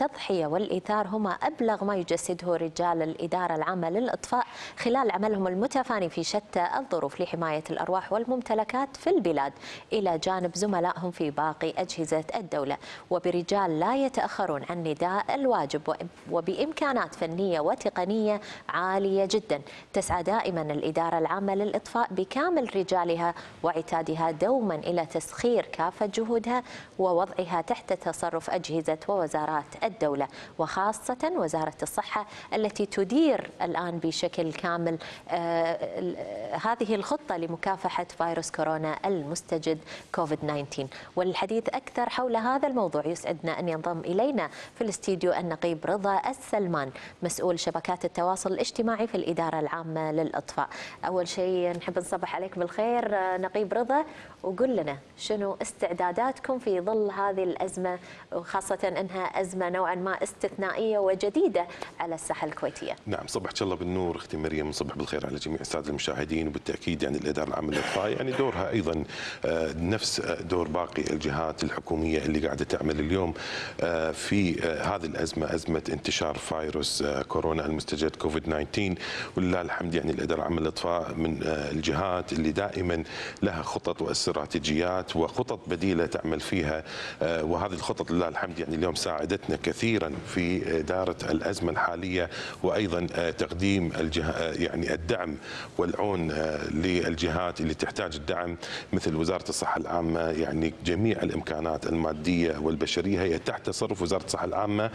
التضحية والإيثار هما أبلغ ما يجسده رجال الإدارة العامة للإطفاء خلال عملهم المتفاني في شتى الظروف لحماية الأرواح والممتلكات في البلاد. إلى جانب زملائهم في باقي أجهزة الدولة. وبرجال لا يتأخرون عن نداء الواجب وبإمكانات فنية وتقنية عالية جدا. تسعى دائما الإدارة العامة للإطفاء بكامل رجالها وعتادها دوما إلى تسخير كافة جهودها ووضعها تحت تصرف أجهزة ووزارات الدولة وخاصة وزارة الصحة التي تدير الآن بشكل كامل آه، هذه الخطة لمكافحة فيروس كورونا المستجد كوفيد 19 والحديث أكثر حول هذا الموضوع يسعدنا أن ينضم إلينا في الاستديو النقيب رضا السلمان مسؤول شبكات التواصل الاجتماعي في الإدارة العامة للإطفاء. أول شيء نحب نصبح عليك بالخير آه، نقيب رضا وقل لنا شنو استعداداتكم في ظل هذه الأزمة وخاصة أنها أزمة نوعا ما استثنائية وجديدة على الساحة الكويتية. نعم صبحك الله بالنور. أختي مريم صبح بالخير على جميع الساده المشاهدين وبالتأكيد يعني الإدارة العامة للاطفاء يعني دورها أيضا آه، نفس دور باقي الجهات الحكومية اللي قاعدة تعمل اليوم آه، في آه، هذه الأزمة أزمة انتشار فيروس كورونا المستجد كوفيد 19 ولله الحمد يعني الإدارة العامة للاطفاء من الجهات اللي دائما لها خطط واستراتيجيات وخطط بديلة تعمل فيها وهذه الخطط لله الحمد يعني اليوم ساعدتنا كثيرا في إدارة الأزمة الحالية وأيضا تقديم الجهه يعني الدعم والعون للجهات اللي تحتاج الدعم مثل وزارة الصحة العامة. يعني جميع الإمكانات المادية والبشرية هي تحت تصرف وزارة الصحة العامة.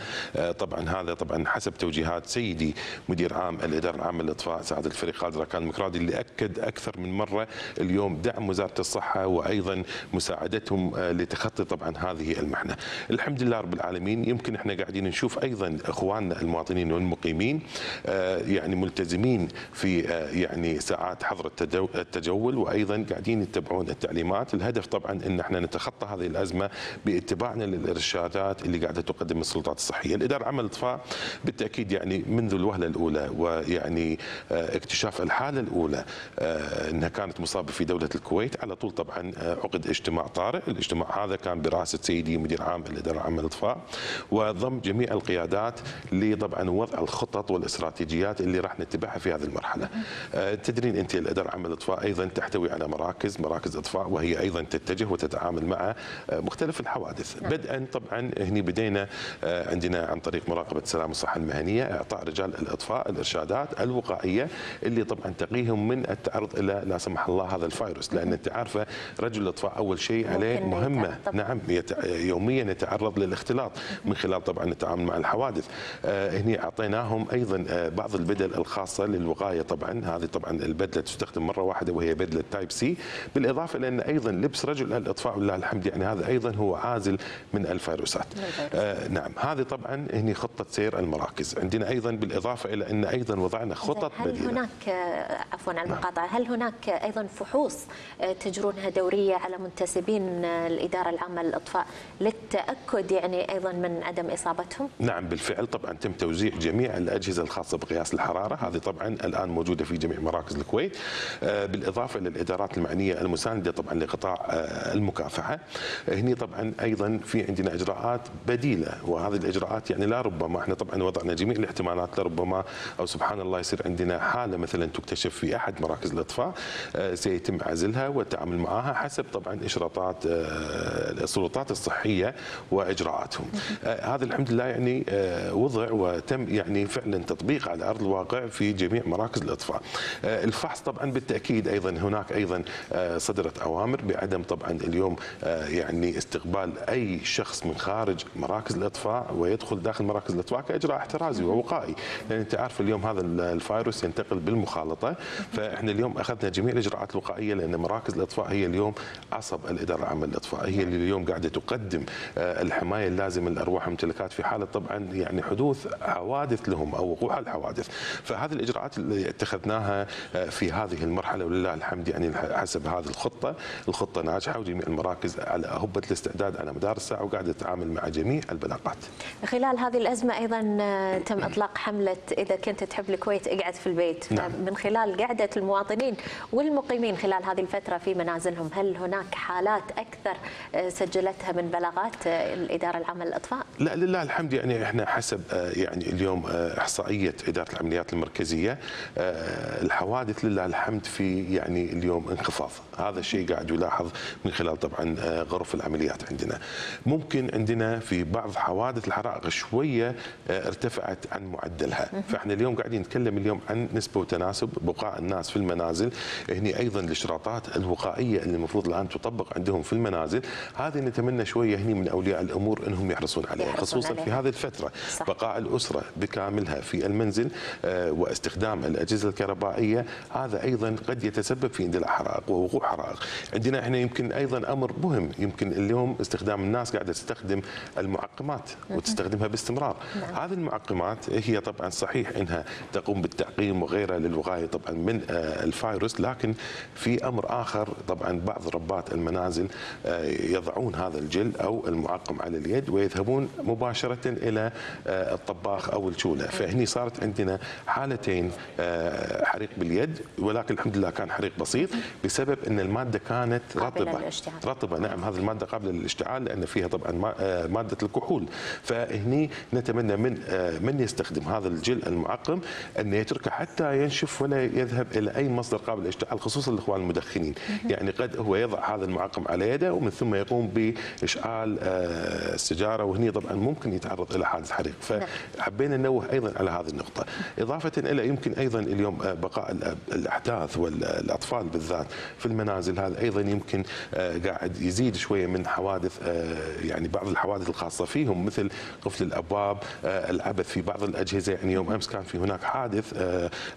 طبعا هذا طبعا حسب توجيهات سيدي مدير عام الإدارة العامة للإطفاء سعادة الفريق خالد راكان المكرادي اللي أكد أكثر من مرة اليوم دعم وزارة الصحة وأيضا مساعدتهم لتخطي طبعا هذه المحنة. الحمد لله رب العالمين. يمكن إحنا قاعدين نشوف أيضا إخواننا المواطنين والمقيمين يعني ملتزمين في يعني ساعات حظر التجول وأيضا قاعدين يتبعون التعليمات، الهدف طبعا إن إحنا نتخطى هذه الأزمة باتباعنا للإرشادات اللي قاعدة تقدم السلطات الصحية، الإدارة العامه للاطفاء بالتأكيد يعني منذ الوهلة الأولى ويعني اكتشاف الحالة الأولى إنها كانت مصابة في دولة الكويت. على طول طبعا عقد اجتماع طارئ، الاجتماع هذا كان برئاسه سيدي مدير عام الإدارة العامه للاطفاء وضم جميع القيادات لطبعا وضع الخطط والاستراتيجيات اللي راح نتبعها في هذه المرحلة. تدرين أنت الإدارة العامه للاطفاء أيضا تحتوي على مراكز مراكز إطفاء وهي أيضا تتجه وتتعامل مع مختلف الحوادث، نعم. بدءا طبعا هني بدينا عندنا عن طريق مراقبة السلامه والصحه المهنية إعطاء رجال الإطفاء الإرشادات الوقائية اللي طبعا تقيهم من التعرض إلى لا سمح الله هذا الفيروس. لأن أنت عارفة رجل الإطفاء أول شيء عليه مهمة. نعم يوميا يتعرض للاختلاط. من خلال طبعا التعامل مع الحوادث. هني أعطيناهم أيضا بعض البدل الخاصة للوقايه طبعا. هذه طبعا البدلة تستخدم مرة واحدة وهي بدلة Type C بالإضافة لأن أيضا لبس رجل الأطفاء ولله الحمد يعني هذا أيضا هو عازل من الفيروسات. آه نعم. هذه طبعا هني خطة سير المراكز. عندنا أيضا بالإضافة إلى أن أيضا وضعنا خطط هل بديلة. هناك عفوا على المقاطعة هل هناك أيضا فحوص تجرونها دورية على منتسبين الاداره العامه للاطفاء للتأكد يعني أيضا من عدم إصابتهم؟ نعم بالفعل. طبعا تم توزيع جميع الأجهزة الخاصة بقياس الحرارة. هذه طبعا الآن موجودة في جميع مراكز الكويت. بالإضافة للادارات المعنية المساندة طبعا لقطاع المكافحة. هني طبعا أيضا في عندنا إجراءات بديلة وهذه الإجراءات يعني لا ربما إحنا طبعا وضعنا جميع الاحتمالات لربما أو سبحان الله يصير عندنا حالة مثلا تكتشف في أحد مراكز الأطفاء سيتم عزلها والتعامل معها حسب طبعا إشراطات السلطات الصحية وإجراءاتهم. هذا الحمد لله يعني وضع وتم يعني فعلا تطبيق على أرض الواقع في جميع مراكز الإطفاء. الفحص طبعا بالتأكيد أيضا هناك أيضا صدرت أوامر بعدم طبعا اليوم يعني استقبال أي شخص من خارج مراكز الإطفاء ويدخل داخل مراكز الإطفاء كإجراء احترازي ووقائي. لأن أنت عارف اليوم هذا الفيروس ينتقل بالمخالطة فإحنا اليوم أخذنا جميع الإجراءات الوقائية لأن مراكز الإطفاء هي اليوم عصب الإدارة العامه للاطفاء هي اللي اليوم قاعدة تقدم الحماية اللازمة للأرواح والممتلكات في حالة طبعا يعني حدوث حوادث لهم أو وقوع الحوادث فهذه الإجراءات اللي اتخذناها في هذه المرحلة ولله الحمد يعني حسب هذه الخطة الخطة ناجحة وجميع المراكز على هبة الاستعداد على مدار الساعة وقاعدة تتعامل مع جميع البلاغات. خلال هذه الأزمة أيضا تم إطلاق حملة إذا كنت تحب الكويت اقعد في البيت نعم. من خلال قعدة المواطنين والمقيمين خلال هذه الفترة في منازلهم هل هناك حالات أكثر سجلتها من بلاغات الاداره العامه للاطفاء؟ لا لله الحمد يعني إحنا حسب يعني اليوم إحصائية إدارة العمليات المركزية الحوادث لله الحمد في يعني اليوم انخفاض. هذا الشيء قاعد يلاحظ من خلال طبعا غرف العمليات عندنا. ممكن عندنا في بعض حوادث الحرائق شوية ارتفعت عن معدلها. فإحنا اليوم قاعدين نتكلم اليوم عن نسبة وتناسب بقاء الناس في المنازل. هني أيضا الاشتراطات الوقائية اللي المفروض الآن تطبق عندهم في المنازل. هذه نتمنى شوية هني من أولياء الأمور إنهم يحرصون عليها. خصوصا. في هذه الفترة صح. بقاء الأسرة بكاملها في المنزل آه، واستخدام الأجهزة الكهربائية هذا أيضا قد يتسبب في إندلاع حرائق ووقوع حرائق عندنا إحنا يمكن أيضا أمر مهم يمكن اليوم استخدام الناس قاعدة تستخدم المعقمات وتستخدمها باستمرار نعم. هذه المعقمات هي طبعا صحيح إنها تقوم بالتعقيم وغيرها للوقايه طبعا من آه، الفيروس لكن في أمر آخر طبعا بعض ربات المنازل آه، يضعون هذا الجل أو المعقم على اليد ويذهبون مباشرة إلى آه، الطباخ أو الشوله فهني صارت عندنا حالتين حريق باليد ولكن الحمد لله كان حريق بسيط بسبب إن المادة كانت رطبة. رطبة نعم هذه المادة قابلة للاشتعال لأن فيها طبعا مادة الكحول. فهني نتمنى من من يستخدم هذا الجل المعقم ان يتركه حتى ينشف ولا يذهب إلى أي مصدر قابل للاشتعال خصوصا الإخوان المدخنين. يعني قد هو يضع هذا المعقم على يده ومن ثم يقوم بإشعال آه، السيجارة. وهني طبعا ممكن يتعرض إلى حادث حريق. فحبينا ننوه أيضا على هذه النقطة. إضافة إلى يمكن أيضا اليوم آه، بقاء الأحداث والأطفال بالذات في المنازل هذا أيضا يمكن آه، قاعد يزيد شوية من حوادث يعني بعض الحوادث الخاصة فيهم مثل قفل الأبواب العبث في بعض الأجهزة. يعني يوم أمس كان في هناك حادث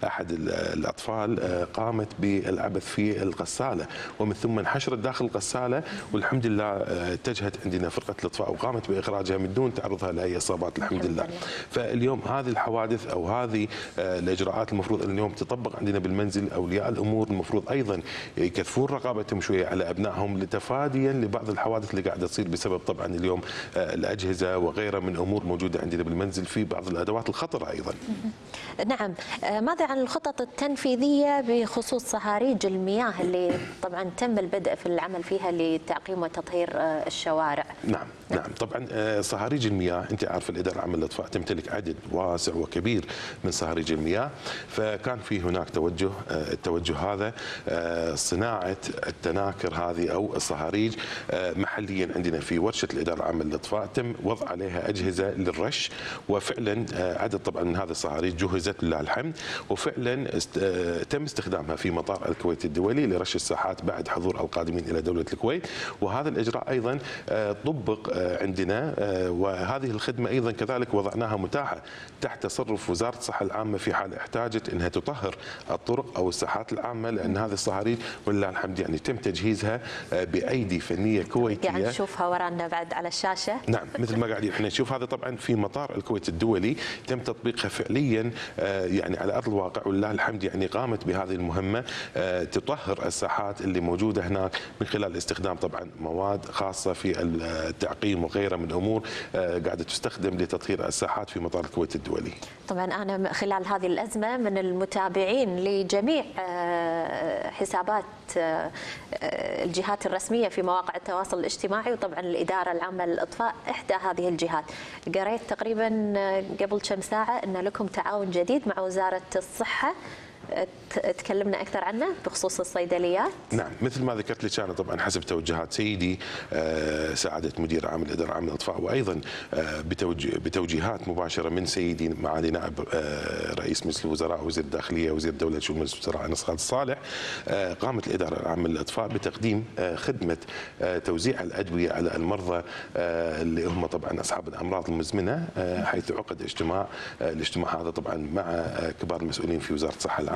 أحد الأطفال قامت بالعبث في الغسالة ومن ثم انحشرت داخل الغسالة والحمد لله آه، اتجهت عندنا فرقة الإطفاء وقامت بإخراجها من دون تعرضها لأي إصابات الحمد لله. فاليوم هذه الحوادث أو هذه آه، الإجراءات المفروض اليوم تطبق عندنا بالمنزل. أولياء الأمور المفروض أيضا يكثفون رقابتهم شوية على أبنائهم لتفاديا لبعض الحوادث اللي قاعدة تصير بسبب طبعا اليوم آه، الأجهزة وغيرها من أمور موجودة عندنا بالمنزل في بعض الأدوات الخطره أيضا. نعم، ماذا عن الخطط التنفيذية بخصوص صهاريج المياه اللي طبعا تم البدء في العمل فيها لتعقيم وتطهير آه، الشوارع؟ نعم. نعم. طبعا آه، صهاريج المياه أنت عارف الإدارة العامه للاطفاء تمتلك عدد واسع وكبير من صهاريج المياه فكان في هناك توجه آه، التوجه هذا صناعة التناكر هذه أو الصهاريج محليا عندنا في ورشة الإدارة العامه للاطفاء تم وضع عليها أجهزة للرش وفعلا عدد طبعا من هذه الصهاريج جهزت لله الحمد وفعلا تم استخدامها في مطار الكويت الدولي لرش الساحات بعد حضور القادمين إلى دولة الكويت وهذا الإجراء أيضا آه، طبق آه، عندنا. آه، وهذه الخدمة أيضا كذلك وضعناها متاحة تحت تصرف وزارة الصحة العامة في حال احتاجت إنها تطهر الطرق أو الساحات العامة لأن هذه الصهاريج ولله الحمد يعني تم تجهيزها بأيدي فنية كويتية. قاعد نشوفها ورانا بعد على الشاشة. نعم مثل ما قاعدين إحنا نشوف هذا طبعا في مطار الكويت الدولي تم تطبيقها فعليا يعني على أرض الواقع ولله الحمد يعني قامت بهذه المهمة تطهر الساحات اللي موجودة هناك من خلال استخدام طبعا مواد خاصة في التعقيم وغيرها من امور آه، قاعدة تستخدم لتطهير الساحات في مطار الكويت الدولي. طبعا أنا خلال هذه الأزمة من المتابعين لجميع آه، حسابات آه، الجهات الرسمية في مواقع التواصل الاجتماعي وطبعا الإدارة العامة للإطفاء إحدى هذه الجهات. قريت تقريبا قبل كم ساعة إن لكم تعاون جديد مع وزارة الصحة تكلمنا أكثر عنه بخصوص الصيدليات. نعم مثل ما ذكرت لك أنا طبعا حسب توجهات سيدي آه، سعادة مدير عام الإدارة العامه للاطفاء وأيضا آه، بتوجيهات مباشرة من سيدي معالي نائب آه، رئيس مجلس الوزراء وزير الداخلية وزير الدولة شؤون مجلس الوزراء أنس خالد صالح. قامت الإدارة العامة للأطفاء بتقديم خدمة توزيع الأدوية على المرضى اللي هم طبعا أصحاب الأمراض المزمنة حيث عقد اجتماع الاجتماع هذا طبعا مع كبار المسؤولين في وزارة الصحة العامة.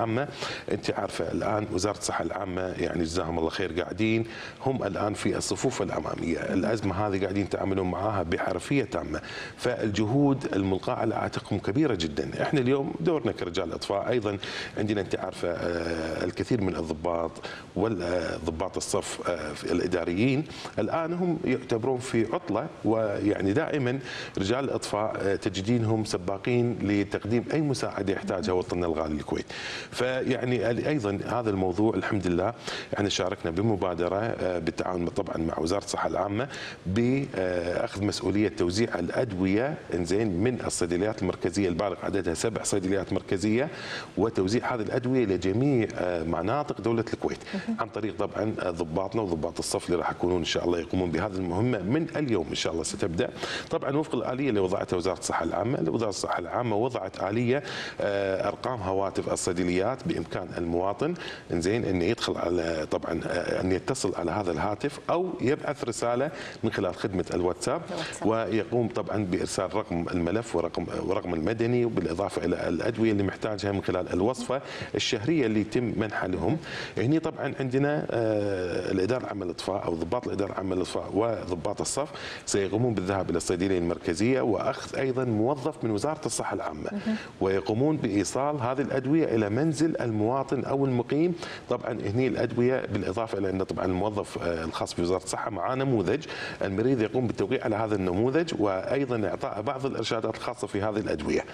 انت عارفة الآن وزارة الصحة العامة يعني جزاهم الله خير قاعدين. هم الآن في الصفوف الأمامية. الأزمة هذه قاعدين يتعاملون معها بحرفية تامة. فالجهود الملقاة على عاتقهم كبيرة جدا. إحنا اليوم دورنا كرجال اطفاء أيضا عندنا أنت عارفة آه، الكثير من الضباط والضباط الصف آه، الإداريين. الآن هم يعتبرون في عطلة ويعني دائما رجال الاطفاء آه، تجدينهم سباقين لتقديم أي مساعدة يحتاجها وطننا الغالي الكويت. فيعني أيضا هذا الموضوع الحمد لله إحنا شاركنا بمبادرة آه، بالتعاون طبعا مع وزارة الصحة العامة بأخذ مسؤولية توزيع الأدوية إنزين من الصيدليات المركزية البالغ عددها سبع صيدليات مركزية وتوزيع هذه الأدوية لجميع آه، مناطق دولة الكويت. عن طريق طبعا ضباطنا وضباط الصف اللي راح يكونون إن شاء الله يقومون بهذه المهمة من اليوم إن شاء الله ستبدأ. طبعا وفق الآلية اللي وضعتها وزارة الصحة العامة وزارة الصحة العامة وضعت آلية آه، أرقام هواتف الصيدليات بإمكان المواطن إنزين إنه يدخل على طبعا آه، ان يتصل على هذا الهاتف أو يبعث رسالة من خلال خدمة الواتساب ويقوم طبعا بإرسال رقم الملف ورقم ورقم المدني وبالإضافة إلى الأدوية اللي محتاجها من خلال الوصفة الشهرية اللي يتم منحها لهم هني طبعا عندنا آه، الإدارة العامه للاطفاء أو ضباط الإدارة العامه للاطفاء وضباط الصف سيقومون بالذهاب إلى الصيدلية المركزية وأخذ أيضا موظف من وزارة الصحة العامة ويقومون بإيصال هذه الأدوية إلى منزل المواطن أو المقيم. طبعا هني الأدوية بالإضافة إلى أن طبعا الموظف آه، الخاص بوزارة الصحة معاه نموذج. المريض يقوم بالتوقيع على هذا النموذج وأيضا إعطاء بعض الإرشادات الخاصة في هذه الأدوية.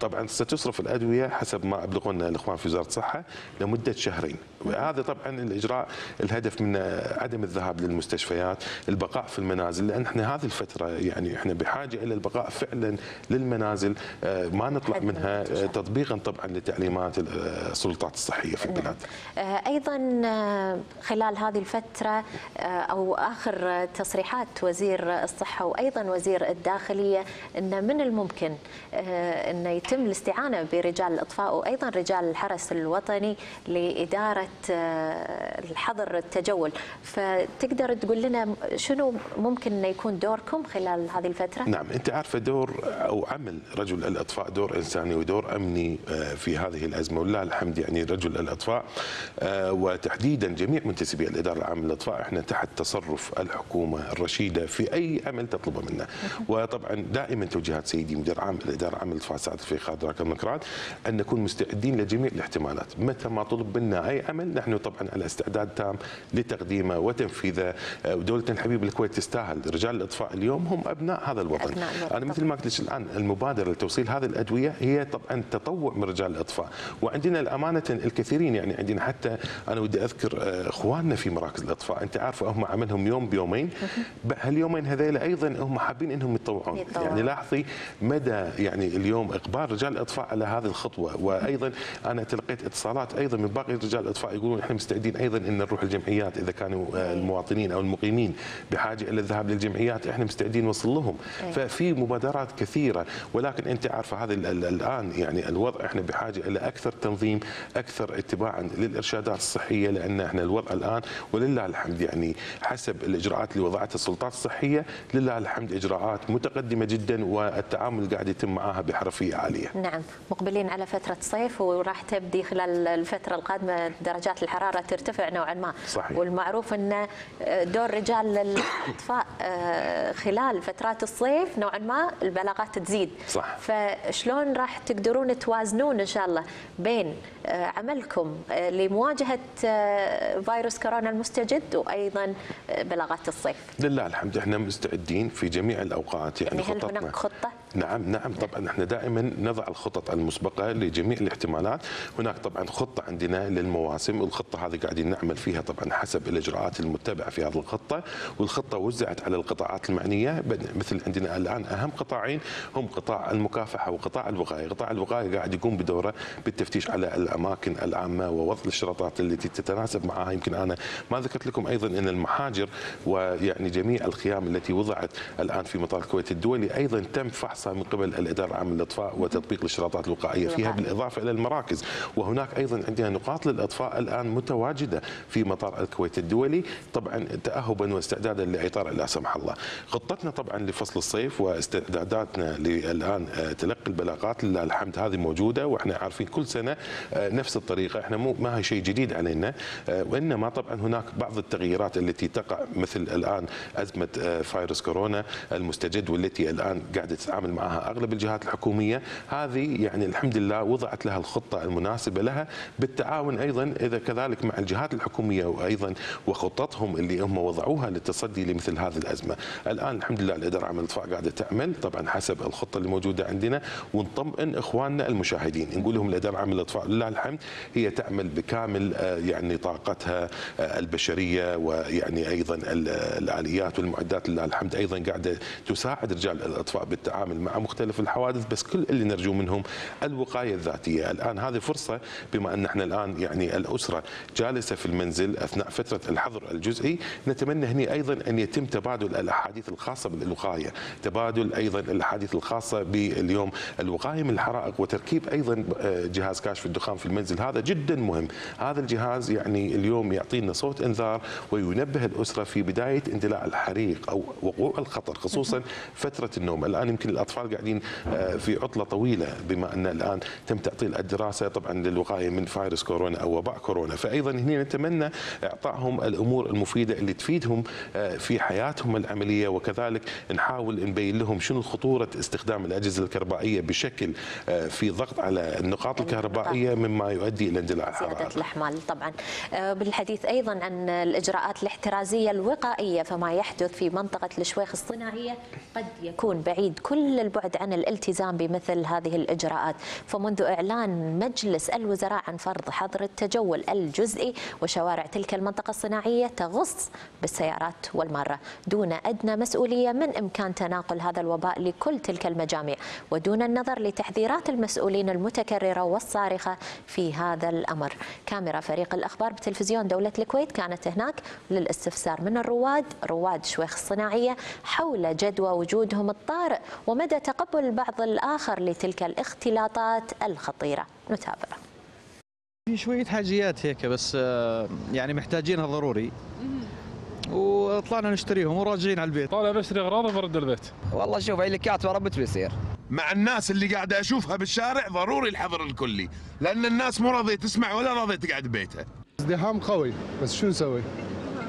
طبعا ستصرف الأدوية حسب ما أبلغونا الإخوان في وزارة الصحة لمدة شهرين. وهذا طبعا الإجراء الهدف من عدم الذهاب للمستشفيات البقاء في المنازل. لأن إحنا هذه الفترة يعني إحنا بحاجة إلى البقاء فعلا للمنازل. آه، ما نطلع منها. آه، تطبيقا طبعا لتعليمات السلطات الصحية في البلاد. نعم. آه، أيضا خلال هذه الفترة أو آخر تصريحات وزير الصحة وأيضا وزير الداخلية إن من الممكن انه يتم الاستعانة برجال الأطفاء وأيضا رجال الحرس الوطني لإدارة آه، الحظر التجول فتقدر تقول لنا شنو ممكن إنه يكون دوركم خلال هذه الفترة؟ نعم أنت عارفة دور أو عمل رجل الأطفاء دور إنساني ودور أمني آه، في هذه الأزمة ولله الحمد يعني رجل الأطفاء. آه، وتحديدا جميع منتسبي الإدارة العامة للأطفاء. إحنا تحت تصرف الحكومة الرشيدة في أي عمل تطلبه منا وطبعا دائما توجيهات سيدي مدير عام الإدارة العامة للأطفاء سعد الفيخ دراك المكرات أن نكون مستعدين لجميع الاحتمالات. متى ما طلب منا أي عمل نحن طبعا على استعداد تام لتقديمه وتنفيذه. ودولتنا الحبيبه الكويت تستاهل. رجال الأطفاء اليوم هم أبناء هذا الوطن. أبناء أنا مثل ما قلت الآن المبادرة لتوصيل هذه الأدوية هي طبعا تطوع من رجال الأطفاء. وعندنا الأمانة الكثيرين يعني عندنا. حتى أنا ودي أذكر آه، إخواننا في مراكز الأطفاء. أنت عارفه هم عملهم يوم بيومين. هاليومين هذيلا أيضا هم حابين إنهم يتطوعون. يعني لاحظي مدى يعني اليوم إقبال رجال الأطفاء على هذه الخطوة. وأيضا أنا تلقيت اتصالات أيضا من باقي رجال الأطفاء يقولون إحنا مستعدين أيضا إن نروح الجمعيات إذا كانوا آه، المواطنين أو المقيمين بحاجة إلى الذهاب للجمعيات. إحنا مستعدين نوصل لهم. ففي مبادرات كثيرة. ولكن أنت عارفة هذا الآن يعني الوضع إحنا بحاجة إلى أكثر تنظيم أكثر اتباعا للإرشادات الصحية لأن إحنا الوضع الآن ولله الحمد يعني حسب الإجراءات اللي وضعتها السلطات الصحية لله الحمد إجراءات متقدمة جدا والتعامل قاعد يتم معها بحرفية عالية. نعم مقبلين على فترة صيف وراح تبدي خلال الفترة القادمة درجات الحرارة ترتفع نوعا ما صحيح. والمعروف إن دور رجال الأطفاء آه، خلال فترات الصيف نوعا ما البلاغات تزيد صح فشلون راح تقدرون توازنون إن شاء الله بين آه، عملكم آه، لمواجهة فيروس كورونا المستجد وأيضا بلاغات الصيف. لله الحمد. إحنا مستعدين في جميع الأوقات يعني, يعني هل هناك خطة؟ نعم نعم. طبعا إحنا دائما نضع الخطط المسبقة لجميع الاحتمالات. هناك طبعا خطة عندنا للمواسم والخطة هذه قاعدين نعمل فيها طبعا حسب الإجراءات المتبعة في هذه الخطة. والخطة وزعت على القطاعات المعنية مثل عندنا الآن أهم قطاعين هم قطاع المكافحة وقطاع الوقاية، قطاع الوقاية قاعد يقوم بدوره بالتفتيش على الأماكن العامة ووضع الاشتراطات التي تتناسب معها. يمكن أنا ما ذكرت لكم أيضا إن المحاجر ويعني جميع الخيام التي وضعت الآن في مطار الكويت الدولي أيضا تم فحصها من قبل الإدارة العامة للإطفاء وتطبيق الاشتراطات الوقائية فيها بالإضافة إلى المراكز. وهناك أيضا عندنا نقاط للإطفاء الآن متواجدة في مطار الكويت الدولي طبعا تاهبا واستعدادا لاي طارئ لا سمح الله. خطتنا طبعا لفصل الصيف واستعداداتنا الان آه، تلقي البلاغات. لله الحمد هذه موجودة وإحنا عارفين كل سنة آه، نفس الطريقة. إحنا مو ما هي شيء جديد علينا آه، وإنما طبعا هناك بعض التغييرات التي تقع مثل الآن أزمة فيروس كورونا المستجد والتي الآن قاعدة تتعامل تتعامل معها. أغلب الجهات الحكومية هذه يعني الحمد لله وضعت لها الخطة المناسبة لها بالتعاون أيضا إذا كذلك مع الجهات الحكومية وأيضا وخططهم اللي هم وضعوها للتصدي لمثل هذه الأزمة. الآن الحمد لله الإدارة العامه للاطفاء قاعدة تعمل طبعا حسب الخطة اللي موجودة عندنا ونطمئن إخواننا المشاهدين. نقول لهم الإدارة العامه للاطفاء لله الحمد هي تعمل بكامل آه، يعني طاقتها آه، البشرية ويعني أيضا الآليات والمعدات لله الحمد. أيضا قاعدة تساعد رجال الإطفاء بالتعامل مع مختلف الحوادث بس كل اللي نرجو منهم الوقاية الذاتية. الآن هذه فرصة بما أن إحنا الآن يعني الأسرة جالسة في المنزل أثناء فترة الحظر الجزئي نتمنى هنا أيضا أن يتم تبادل الأحاديث الخاصة بالوقاية. تبادل أيضا الأحاديث الخاصة باليوم. الوقاية من الحرائق وتركيب أيضا آه، جهاز كاشف الدخان في المنزل. هذا جدا مهم. هذا الجهاز يعني اليوم يعطينا صوت إنذار وينبه الأسرة في بداية اندلاع الحريق أو وقوع الخطر خصوصا فترة النوم. الآن يمكن الأطفال قاعدين آه، في عطلة طويلة بما أن الآن تم تعطيل الدراسة طبعا للوقاية من فيروس كورونا أو وباء كورونا. فايضا هنا نتمنى إعطائهم الأمور المفيدة اللي تفيدهم آه، في حياتهم العملية وكذلك نحاول نبين لهم شنو خطورة استخدام الأجهزة الكهربائية بشكل آه، في ضغط على النقاط الكهربائية مما يؤدي إلى اندلاع. زيادة الأحمال طبعا. بالحديث أيضا عن الإجراءات الاحترازية الوقائية فما يحدث في منطقة الشويخ الصناعية قد يكون بعيد كل البعد عن الالتزام بمثل هذه الإجراءات. فمنذ إعلان مجلس الوزراء عن فرض حظر التجول الجزئي وشوارع تلك المنطقة الصناعية تغص بالسيارات والمارة. دون أدنى مسؤولية من إمكان تناقل هذا الوباء لكل تلك المجامع ودون النظر لتحذيرات المسؤولين المتكررة والصارخة في هذا الأمر. كاميرا فريق الأخبار بتلفزيون دولة الكويت كانت هناك للاستفسار من الرواد رواد شويخ الصناعية حول جدوى وجودهم الطارئ ومدى تقبل البعض الآخر لتلك الاختلاطات الخطيرة؟ نتابع. في شوية حاجيات هيك بس آه، يعني محتاجينها ضروري. وطلعنا نشتريهم وراجعين على البيت. طالع بشتري أغراض وبرد البيت. والله شوف اللي كاتبه ربط بيصير مع الناس اللي قاعد أشوفها بالشارع ضروري الحظر الكلي لأن الناس مو راضية تسمع ولا راضية تقعد ببيتها. ازدحام قوي بس شو نسوي؟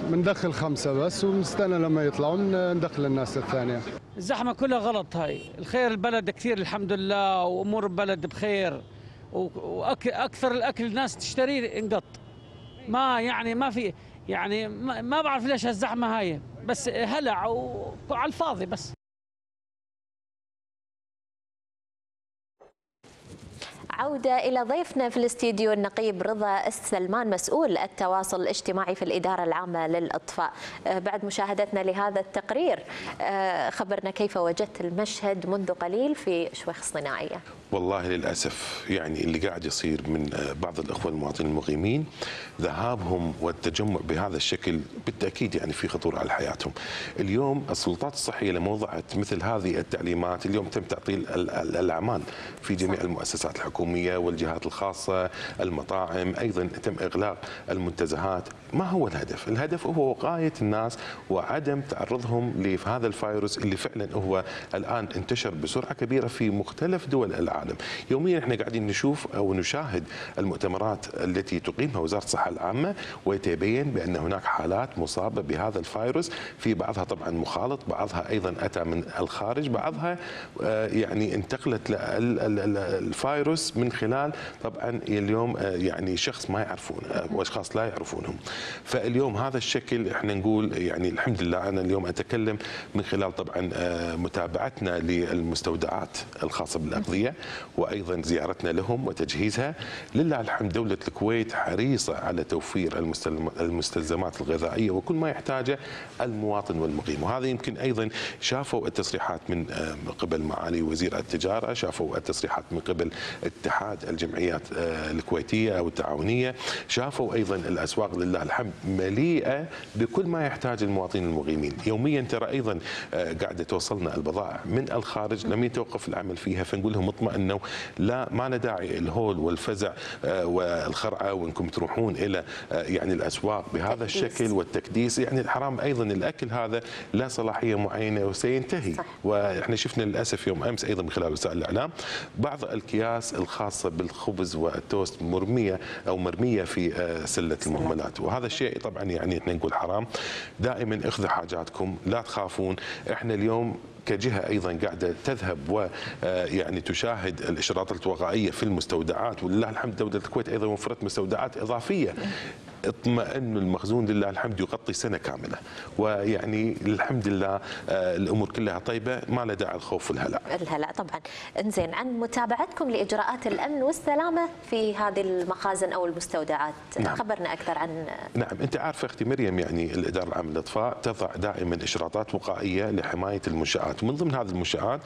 بندخل خمسة بس ونستنى لما يطلعون ندخل الناس الثانية. الزحمة كلها غلط هاي. الخير البلد كثير الحمد لله وأمور البلد بخير. وأكثر الأكل الناس تشتريه انقط. ما يعني ما في يعني ما بعرف ليش هالزحمة هاي. بس هلع وعلى الفاضي بس. عودة إلى ضيفنا في الاستديو النقيب رضا السلمان مسؤول التواصل الاجتماعي في الإدارة العامة للإطفاء. آه، بعد مشاهدتنا لهذا التقرير آه، خبرنا كيف وجدت المشهد منذ قليل في شويخ الصناعية. والله للأسف يعني اللي قاعد يصير من آه، بعض الأخوة المواطنين المقيمين ذهابهم والتجمع بهذا الشكل بالتأكيد يعني في خطورة على حياتهم. اليوم السلطات الصحية لما وضعت مثل هذه التعليمات اليوم تم تعطيل الأعمال في جميع المؤسسات الحكومية والجهات الخاصة المطاعم أيضا تم إغلاق المنتزهات. ما هو الهدف؟ الهدف هو وقاية الناس وعدم تعرضهم لهذا الفيروس اللي فعلا هو الآن انتشر بسرعة كبيرة في مختلف دول العالم. يوميا إحنا قاعدين نشوف أو نشاهد المؤتمرات التي تقيمها وزارة الصحة العامة ويتبين بأن هناك حالات مصابة بهذا الفيروس. في بعضها طبعا مخالط بعضها أيضا أتى من الخارج بعضها آه، يعني انتقلت الفيروس من خلال طبعا اليوم آه، يعني شخص ما يعرفون آه، واشخاص لا يعرفونهم. فاليوم هذا الشكل إحنا نقول يعني الحمد لله أنا اليوم أتكلم من خلال طبعا متابعتنا للمستودعات الخاصة بالاغذيه وأيضا زيارتنا لهم وتجهيزها. لله الحمد دولة الكويت حريصة على توفير المستلزمات الغذائية وكل ما يحتاجه المواطن والمقيم. وهذا يمكن أيضا شافوا التصريحات من قبل معالي وزير التجارة شافوا التصريحات من قبل اتحاد الجمعيات آه، الكويتية أو التعاونية. شافوا أيضا الأسواق لله الحمد مليئة بكل ما يحتاج المواطنين المقيمين. يوميا ترى أيضا آه، قاعدة توصلنا البضائع من الخارج. لم يتوقف العمل فيها فنقول لهم اطمئنوا لا ما له داعي الهول والفزع آه، والخرعة وانكم تروحون إلى يعني الأسواق بهذا الشكل والتكديس. يعني الحرام أيضا الأكل هذا له صلاحية معينة وسينتهي. صح. وإحنا شفنا للأسف يوم أمس أيضا من خلال وسائل الإعلام بعض الأكياس الخاصة بالخبز والتوست مرمية أو مرمية في آه، سلة المهملات. وهذا الشيء طبعا يعني إحنا نقول حرام. دائما اخذوا حاجاتكم لا تخافون. إحنا اليوم كجهة أيضا قاعدة تذهب ويعني تشاهد الإشارات الوقائيه في المستودعات ولله الحمد دولة الكويت أيضا وفرت مستودعات إضافية اطمئن المخزون لله الحمد يغطي سنة كاملة. ويعني الحمد لله آه، الأمور كلها طيبة ما له داعي الخوف والهلع الهلا طبعا. إنزين عن متابعتكم لإجراءات الأمن والسلامة في هذه المخازن أو المستودعات. نعم. خبرنا أكثر عن نعم أنت عارفة أختي مريم يعني الإدارة العامة للأطفاء تضع دائما إشراطات وقائية لحماية المنشآت. ومن ضمن هذه المنشآت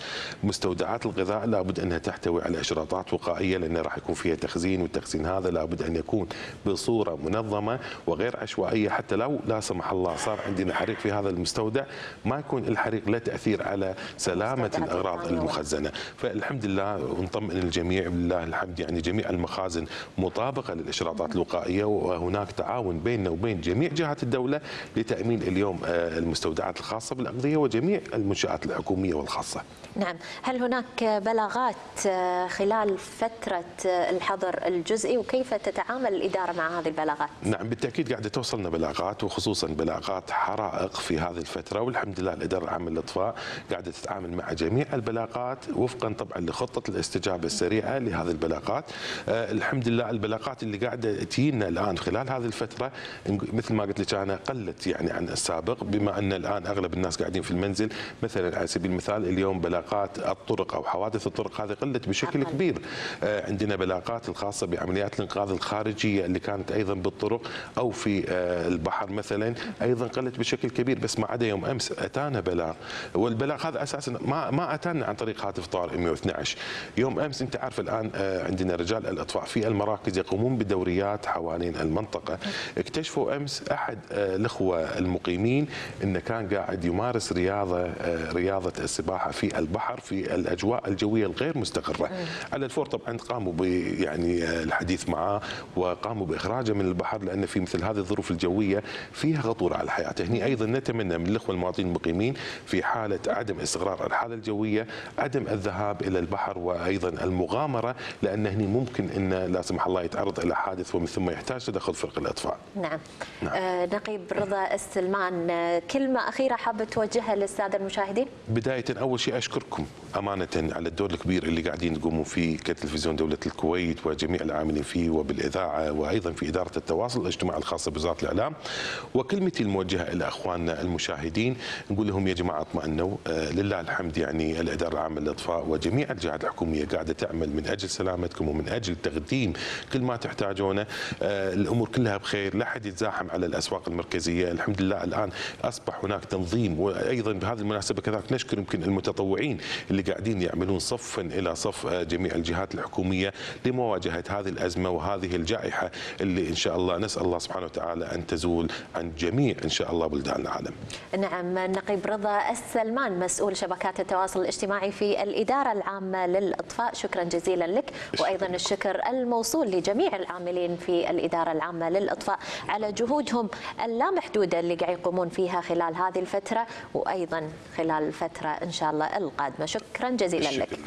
مستودعات الغذاء لابد أنها تحتوي على إشراطات وقائية لأن راح يكون فيها تخزين والتخزين هذا لابد أن يكون بصورة منظمه وغير عشوائية حتى لو لا سمح الله. صار عندنا حريق في هذا المستودع. ما يكون الحريق له تأثير على سلامة الأغراض. المخزنة. فالحمد لله ونطمئن الجميع بالله الحمد يعني جميع المخازن مطابقة للإشراطات الوقائية وهناك تعاون بيننا وبين جميع جهات الدولة لتأمين اليوم آه، المستودعات الخاصة بالاغذيه وجميع المنشآت الحكومية والخاصة. نعم. هل هناك بلاغات آه، خلال فترة آه، الحظر الجزئي؟ وكيف تتعامل الإدارة مع هذه البلاغات؟ نعم بالتأكيد قاعدة توصلنا بلاغات وخصوصا بلاغات حرائق في هذه الفترة والحمد لله الاداره العامه للاطفاء قاعدة تتعامل مع جميع البلاغات وفقا طبعا لخطة الاستجابة السريعة لهذه البلاغات آه الحمد لله البلاغات اللي قاعدة تجينا الآن خلال هذه الفترة مثل ما قلت لك أنا قلت يعني عن السابق بما أن الآن أغلب الناس قاعدين في المنزل مثلا على سبيل المثال اليوم بلاغات الطرق أو حوادث الطرق هذه قلت بشكل أقل. كبير آه عندنا بلاغات الخاصة بعمليات الإنقاذ الخارجية اللي كانت أيضا بالطرق أو في آه، البحر مثلا أيضا قلت بشكل كبير بس ما عدا يوم أمس أتانا بلاغ. والبلاغ هذا أساسا ما ما أتانا عن طريق هاتف طارئ 112 يوم أمس أنت عارف الآن آه، عندنا رجال الأطفاء في المراكز يقومون بدوريات حوالين المنطقة. اكتشفوا أمس أحد آه، الأخوة المقيمين إنه كان قاعد يمارس رياضة آه، رياضة السباحة في البحر في الأجواء الجوية الغير مستقرة. على الفور طبعا قاموا يعني الحديث معاه وقاموا بإخراجه من البحر. لأن في مثل هذه الظروف الجوية فيها خطوره على حياته. هني أيضا نتمنى من الإخوة المواطنين المقيمين في حالة عدم استقرار الحالة الجوية عدم الذهاب إلى البحر وأيضا المغامرة لأن هني ممكن إن لا سمح الله يتعرض إلى حادث ومن ثم يحتاج تدخل فرق الاطفاء نعم, نعم. آه نقيب رضا السلمان آه كلمة أخيرة حابة توجهها للسادة المشاهدين؟ بداية أول شيء أشكركم أمانة على الدور الكبير اللي قاعدين تقوموا فيه كتلفزيون دولة الكويت وجميع العاملين فيه وبالإذاعة وأيضا في إدارة التواصل. الاجتماعي الخاصة بوزارة الإعلام وكلمتي الموجهة إلى أخواننا المشاهدين. نقول لهم يا جماعة اطمئنوا آه، لله الحمد يعني الإدارة العامة للإطفاء وجميع الجهات الحكومية قاعدة تعمل من أجل سلامتكم ومن أجل تقديم كل ما تحتاجونه. آه، الأمور كلها بخير لا أحد يتزاحم على الأسواق المركزية. الحمد لله الآن أصبح هناك تنظيم وأيضا بهذه المناسبة كذلك نشكر يمكن المتطوعين اللي قاعدين يعملون صفا إلى صف آه، جميع الجهات الحكومية لمواجهة هذه الأزمة وهذه الجائحة اللي إن شاء الله الله سبحانه وتعالى أن تزول عن جميع إن شاء الله بلدان العالم. نعم النقيب رضا السلمان مسؤول شبكات التواصل الاجتماعي في الإدارة العامة للإطفاء. شكرا جزيلا لك. وأيضا الشكر الموصول لجميع العاملين في الإدارة العامة للإطفاء على جهودهم اللامحدودة اللي قاعد يقومون فيها خلال هذه الفترة وأيضا خلال الفترة إن شاء الله القادمة. شكرا جزيلا لك.